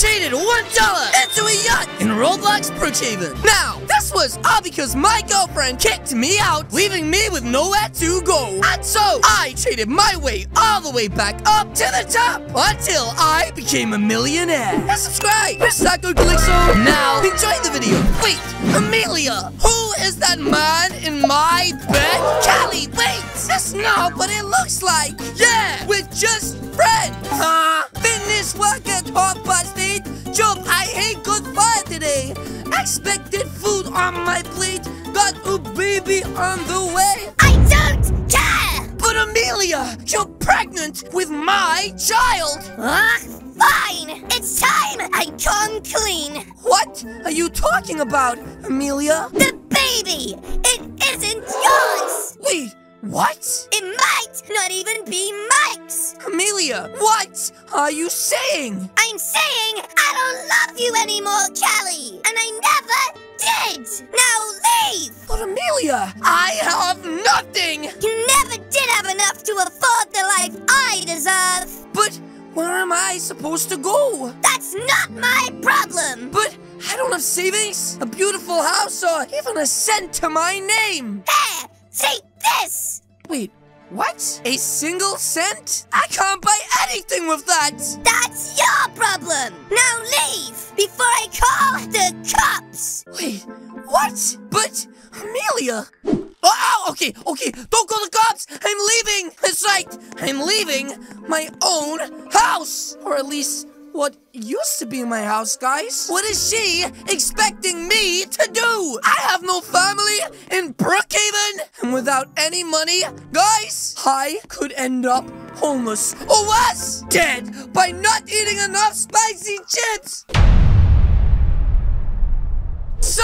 traded one dollar into a yacht in Roblox Brookhaven. Now, this was all because my girlfriend kicked me out, leaving me with nowhere to go. And so, I traded my way all the way back up to the top until I became a millionaire. And subscribe, that good Now, enjoy the video. Wait, Amelia, who is that man in my bed? Callie, wait, that's not what it looks like. Yeah, we're just friends. Huh? Finish work Expected food on my plate. Got a baby on the way. I don't care! But Amelia, you're pregnant with my child. Ah, fine! It's time I come clean! What are you talking about, Amelia? The baby! It isn't yours! Wait, what? It might not even be Mike's! Amelia, what are you saying? I'm saying I don't love you anymore, Callie! And I! Now leave! But Amelia, I have nothing. You never did have enough to afford the life I deserve! But where am I supposed to go? That's not my problem! But I don't have savings, a beautiful house, or even a cent to my name. This! Wait, what? A single cent? I can't buy anything with that. That's your problem! Now leave! Before I call the cops! Wait, what? But Amelia. Oh, oh, okay, okay. Don't call the cops. I'm leaving. That's right. I'm leaving my own house, or at least what used to be my house, guys. What is she expecting me to do? I have no family in Brookhaven, and without any money, guys, I could end up homeless or worse, dead by not eating enough spicy chips. So,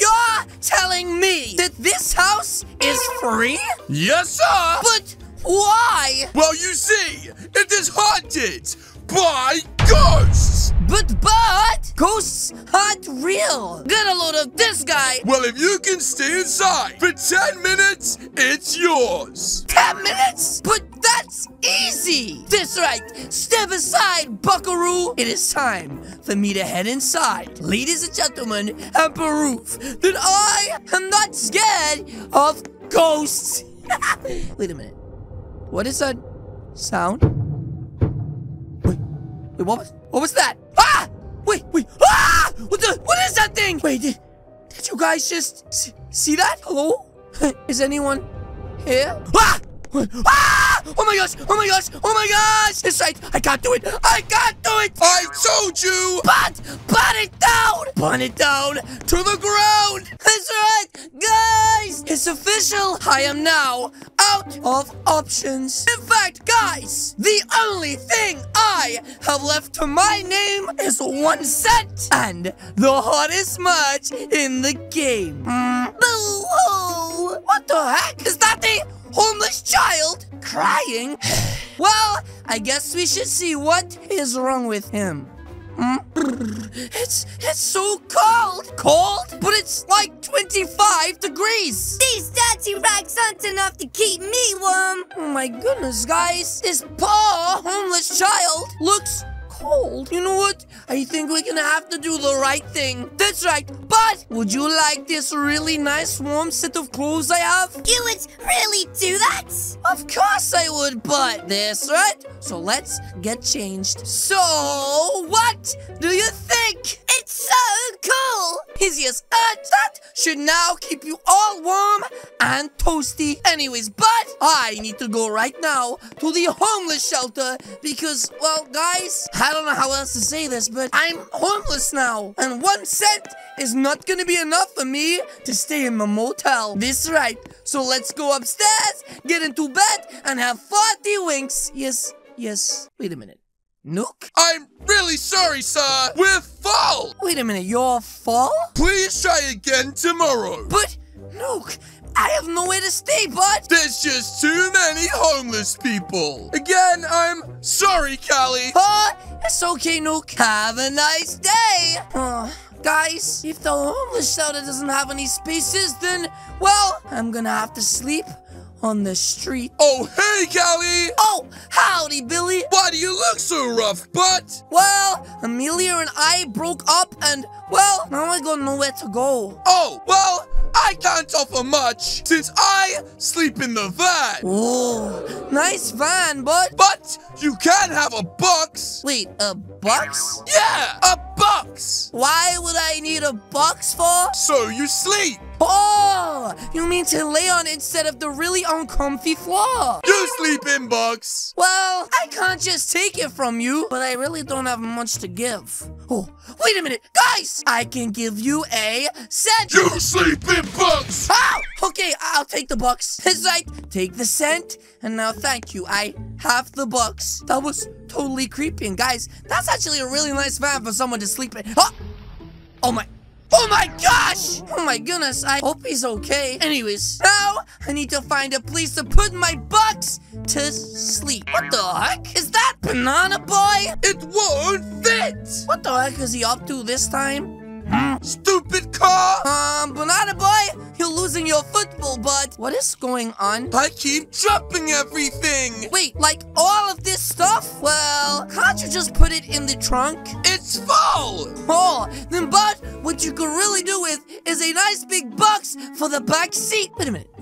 you're telling me that this house is free? Yes, sir! But why? Well, you see, it is haunted by ghosts! But, but, ghosts aren't real. Get a load of this guy. Well, if you can stay inside for 10 minutes, it's yours. 10 minutes? But that's easy. That's right. Step aside, buckaroo. It is time for me to head inside. Ladies and gentlemen, and proof that I am not scared of ghosts. Wait a minute. What is that sound? Wait, what was, what was that? Ah! Wait, wait, ah! What the, what is that thing? Wait, did, did you guys just see, see that? Hello? Is anyone here? Ah! Ah! Oh my gosh! Oh my gosh! Oh my gosh! That's right! I can't do it! I can't do it! I told you! But, but it down! Burn it down to the ground! That's right! Guys! It's official! I am now out of options. In fact, guys, the only thing I have left to my name is one cent and the hottest merch in the game. What the heck? Is that the homeless child crying? well, I guess we should see what is wrong with him. Hmm? It's it's so cold. Cold? But it's like 25 degrees. These dirty rags aren't enough to keep me warm! Oh my goodness, guys. This poor homeless child looks cold. You know what? I think we're gonna have to do the right thing. That's right. But would you like this really nice warm set of clothes I have? You would really do that? Of course I would, but this, right? So let's get changed. So, what do you think? It's so cool! Easiest, uh, that should now keep you all warm and toasty. Anyways, but I need to go right now to the homeless shelter because, well, guys, I don't know how else to say this, but I'm homeless now. And one cent is not gonna be enough for me to stay in my motel. This right. So let's go upstairs, get into bed, and have 40 winks. Yes, yes. Wait a minute. Nook? I'm really sorry, sir. We're full. Wait a minute, you're full? Please try again tomorrow. But, have nowhere to stay, bud. There's just too many homeless people. Again, I'm sorry, Callie. Uh, it's okay, Nook. Have a nice day. Uh, guys, if the homeless shelter doesn't have any spaces, then, well, I'm gonna have to sleep on the street. Oh, hey, Callie! Oh, howdy, Billy. Why do you look so rough, butt? Well, Amelia and I broke up and, well, now I got nowhere to go. Oh, I can't offer much since I sleep in the van. Oh, nice van, bud. But you can have a box. Wait, a box? Yeah, a box. Why would I need a box for? So you sleep. Oh, you mean to lay on instead of the really uncomfy floor? You sleep in box. Well, I can't just take it from you, but I really don't have much to give. Oh, wait a minute, guys! I can give you a cent. You sleep in box. Ow! Okay, I'll take the bucks. That's right. Take the cent, and now thank you. I have the bucks. That was totally creepy, and guys, that's actually a really nice van for someone to sleep in. Oh, oh my. Oh my gosh! Oh my goodness, I hope he's okay. Anyways, now I need to find a place to put my bucks to sleep. What the heck? Is that Banana Boy? It won't fit. What the heck is he up to this time? Stupid car. Um, Banana Boy, you're losing your football, bud. What is going on? I keep dropping everything. Wait, like all of this stuff? Well, can't you just put it in the trunk? It's full. Oh, then, bud, what you could really do with is a nice big box for the back seat. Wait a minute.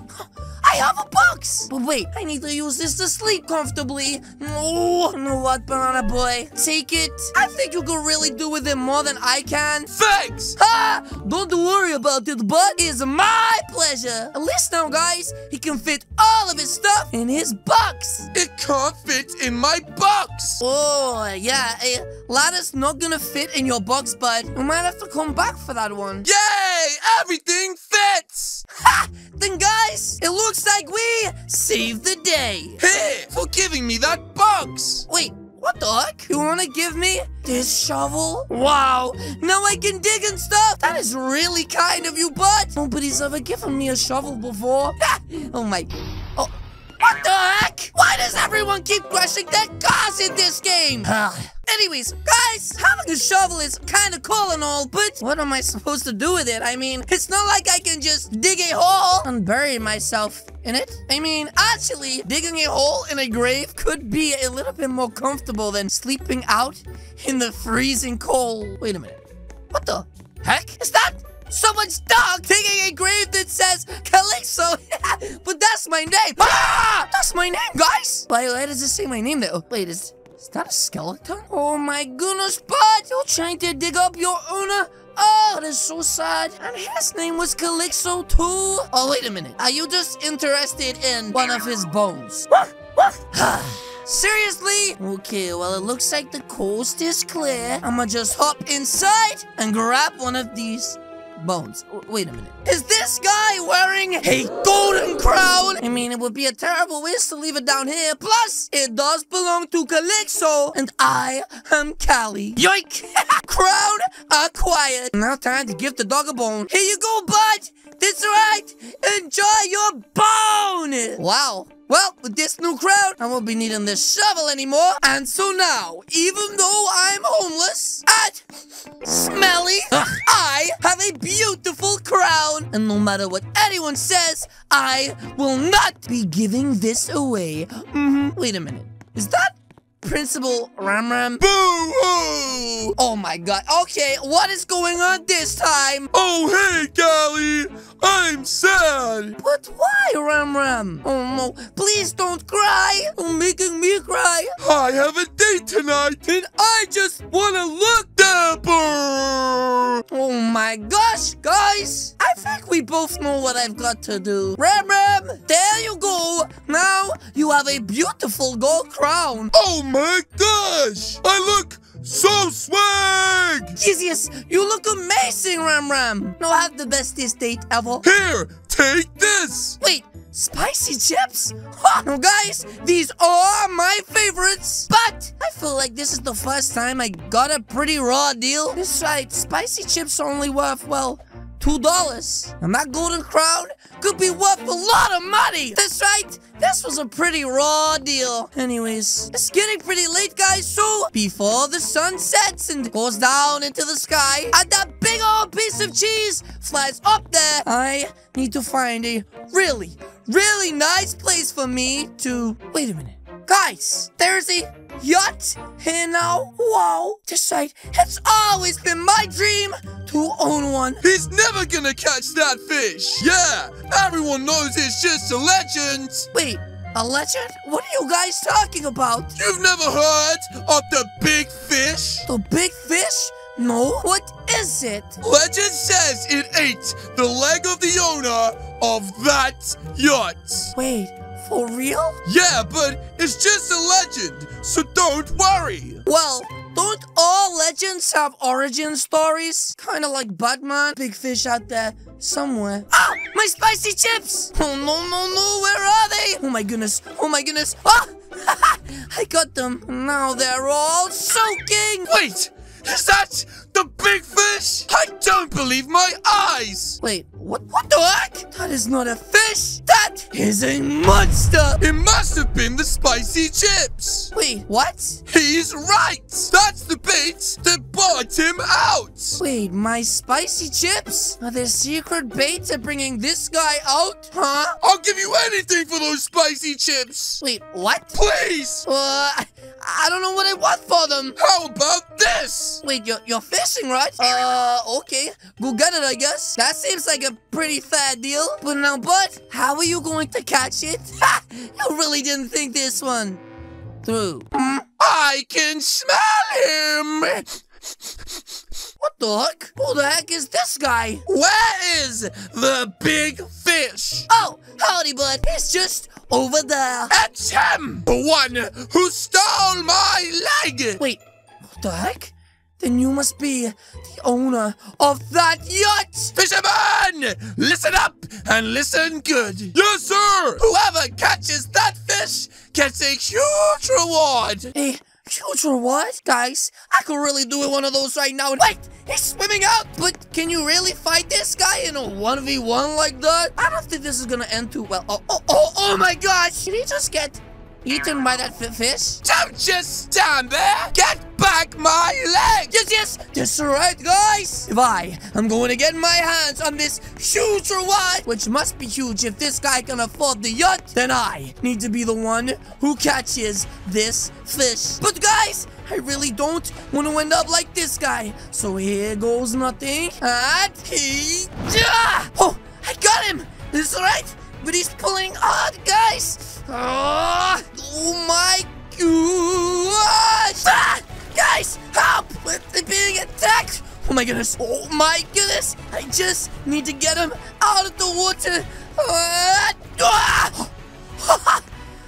I have a box! But wait, I need to use this to sleep comfortably. No, you know what, Banana Boy? Take it. I think you could really do with it more than I can. Thanks. Ha! Don't worry about it, but it's my pleasure. At least now, guys, he can fit all of his stuff in his box. It can't fit in my box. Oh, yeah, a ladder's not gonna fit in your box, bud. We might have to come back for that one. Yay! Everything fits. Ha! Then, guys, it looks like we saved the day. Hey, for giving me that box. Wait, what the heck? You wanna give me this shovel? Wow, now I can dig and stuff. That is really kind of you, bud. Nobody's ever given me a shovel before. oh my, what the heck? Why does everyone keep crashing their cars in this game? Ah. Anyways, guys, having a shovel is kind of cool and all, but what am I supposed to do with it? I mean, it's not like I can just dig a hole and bury myself in it. I mean, actually, digging a hole in a grave could be a little bit more comfortable than sleeping out in the freezing cold. Wait a minute. What the heck? Is that someone's dog digging a grave that says Calixo? but that's my name. Ah! That's my name, guys. Why, why does it say my name though? Wait, is is that a skeleton? Oh my goodness, bud! You're trying to dig up your owner? Oh, that is so sad. And his name was Calixo too? Oh, wait a minute. Are you just interested in one of his bones? Seriously? Okay, well, it looks like the coast is clear. I'ma just hop inside and grab one of these bones. Wait a minute. Is this guy wearing a golden crown? I mean, it would be a terrible waste to leave it down here. Plus, it does belong to Calixo, and I am Callie. Yoink! crown acquired. Now time to give the dog a bone. Here you go, bud. That's right. Enjoy your bone. Wow. Well, with this new crown, I won't be needing this shovel anymore. And so now, even though I'm homeless and smelly, I have a beautiful crown. And no matter what anyone says, I will not be giving this away. hmm Wait a minute. Is that Principal Ram Ram? Oh my god. Okay, what is going on this time? Oh, hey, Callie. I'm sad. But why, Ram Ram? Oh no, please don't cry. You're making me cry. I have a date tonight, and I just want to look dapper. Oh my gosh, guys! I think we both know what I've got to do. Ram Ram, there you go. Now you have a beautiful gold crown. Oh my gosh! I look so swag! Yes, you look amazing, Ram Ram. No, I have the bestest date ever. Here, take this! Wait, spicy chips? Now, guys, these are my favorites. But I feel like this is the first time I got a pretty raw deal. Right, spicy chips are only worth, well, two dollars. And that golden crown could be worth a lot of money. That's right. This was a pretty raw deal. Anyways, it's getting pretty late, guys. So before the sun sets and goes down into the sky, and that big old piece of cheese flies up there, I need to find a really, really nice place for me to... Wait a minute. Guys, there's a yacht here now. Wow. This right. It's always been my dream to own one. He's never gonna catch that fish. Yeah, everyone knows it's just a legend. Wait, a legend? What are you guys talking about? You've never heard of the big fish? The big fish? No. What is it? Legend says it ate the leg of the owner of that yacht. Wait, for real? Yeah, but it's just a legend, so don't worry. Well, don't all legends have origin stories? Kind of like Batman. Big fish out there somewhere. Ah! My spicy chips! Oh, no, no, no. Where are they? Oh, my goodness. Oh, my goodness. Ah! I got them. Now they're all soaking. Wait, is that the big fish? I don't believe my eyes. Wait, what, what the heck? That is not a fish. That is a monster. It must have been the spicy chips. Wait, what? He's right. That's the bait that brought him out. Wait, my spicy chips? Are there secret baits at bringing this guy out? Huh? I'll give you anything for those spicy chips. Wait, what? Please. Uh, I, I don't know what I want for them. How about this? Wait, you're, you're fishing, right? Uh, okay. Go get it, I guess. That seems like a pretty fair deal. But now, Bud, how are you going to catch it? Ha! You really didn't think this one through. I can smell him. What the heck? Who the heck is this guy? Where is the big fish? Oh, howdy, Bud. He's just over there. It's him, the one who stole my leg. Wait, what the heck? Then you must be the owner of that yacht! Fisherman, listen up and listen good. Yes, sir. Whoever catches that fish gets a huge reward. A huge reward? Guys, I could really do with one of those right now. Wait, he's swimming out! But can you really fight this guy in a 1v1 like that? I don't think this is gonna end too well. Oh, oh, oh, oh my gosh! Did he just get eaten by that fish? Don't just stand there. Get back my leg. Yes, yes, that's right, guys. If I am going to get my hands on this huge reward, which must be huge if this guy can afford the yacht, then I need to be the one who catches this fish. But guys, I really don't want to end up like this guy. So here goes nothing. And he... Ah! Oh, I got him. This is right. But he's pulling hard, guys. Oh, oh my gosh. Ah! Guys, help! We're being attacked! Oh my goodness! Oh my goodness! I just need to get him out of the water! Uh, ah!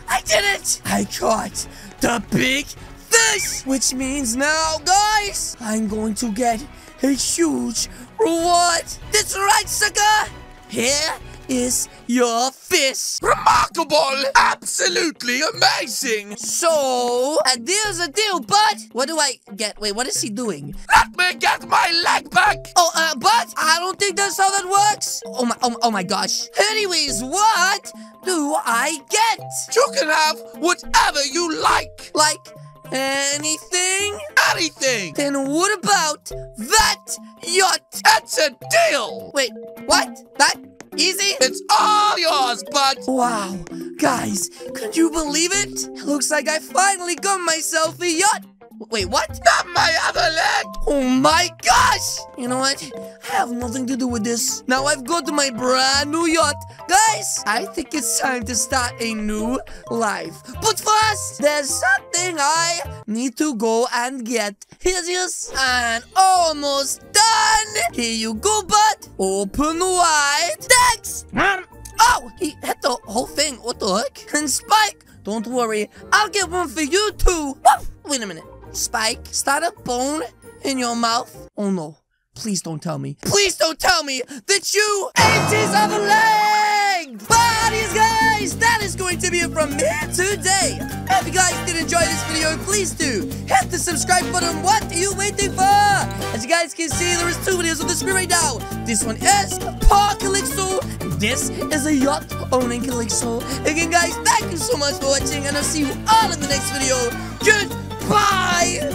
I did it! I caught the big fish! Which means now, guys, I'm going to get a huge reward! That's right, sucker! Here is your fish. Remarkable! Absolutely amazing! So, and there's a deal, bud. What do I get? Wait, what is he doing? Let me get my leg back! Oh, uh, but I don't think that's how that works. Oh my, oh, oh my gosh. Anyways, what do I get? You can have whatever you like! Like, anything? Anything! Then what about that yacht? That's a deal! Wait, what? That easy? It's all yours, bud! Wow, guys, could you believe it? Looks like I finally got myself a yacht. Wait, what? Not my other leg! Oh my gosh! You know what? I have nothing to do with this. Now I've got to my brand new yacht. Guys, I think it's time to start a new life. But first, there's something I need to go and get. Here's yours. And almost done. Here you go, bud. Open wide. Thanks. Oh, he hit the whole thing. What the heck? And Spike, don't worry. I'll get one for you too. Wait a minute. Spike, start a bone in your mouth. Oh no. Please don't tell me. Please don't tell me that you ate his other leg! Buddies, guys, that is going to be it from me today. If you guys did enjoy this video, please do hit the subscribe button. What are you waiting for? As you guys can see, there is two videos on the screen right now. This one is Paw Calixo. This is a yacht owning Calixo. Again, guys, thank you so much for watching, and I'll see you all in the next video. Goodbye!